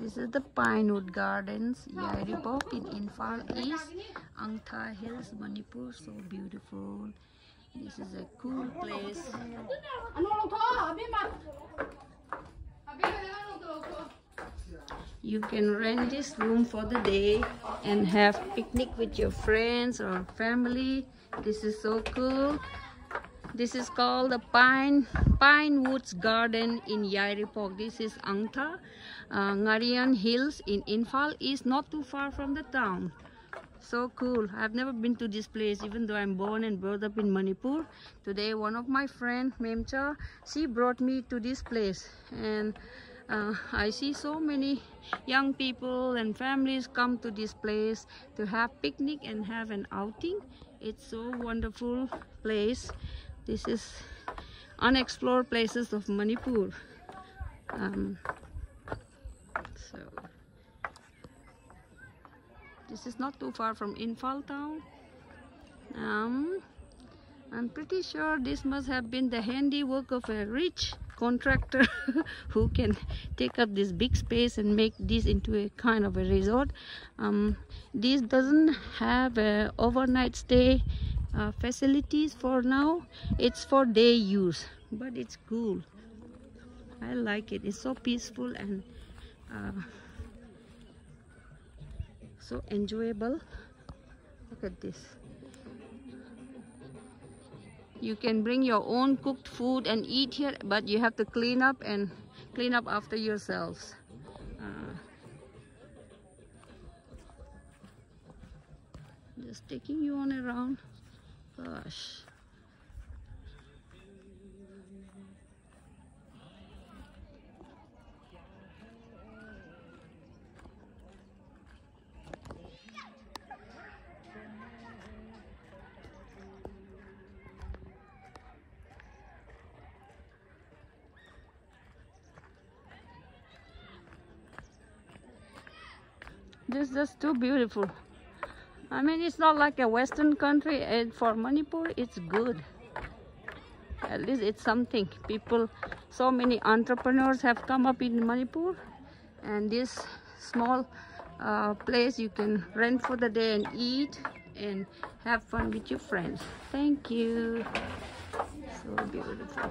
This is the Pinewood Gardens, Yairipok in Imphal East, Angtha Hills, Manipur. So beautiful. This is a cool place. You can rent this room for the day and have picnic with your friends or family. This is so cool. This is called the Pine Pine Woods Garden in Yairipok. This is Angtha uh, Ngarian Hills in Imphal East, not too far from the town. So cool. I've never been to this place, even though I'm born and brought up in Manipur. Today, one of my friend, Memcha, she brought me to this place, and uh, I see so many young people and families come to this place to have picnic and have an outing. It's so wonderful place this is unexplored places of Manipur. Um, so this is not too far from Imphal town. Um, I'm pretty sure this must have been the handiwork of a rich contractor who can take up this big space and make this into a kind of a resort. Um, this doesn't have a overnight stay uh, facilities for now it's for day use but it's cool. I like it. It's so peaceful and uh, so enjoyable. Look at this. You can bring your own cooked food and eat here but you have to clean up and clean up after yourselves. Uh, just taking you on around gosh. This is just too beautiful. I mean, it's not like a Western country, and for Manipur, it's good. At least it's something. People, so many entrepreneurs have come up in Manipur, and this small uh, place you can rent for the day and eat and have fun with your friends. Thank you. So beautiful.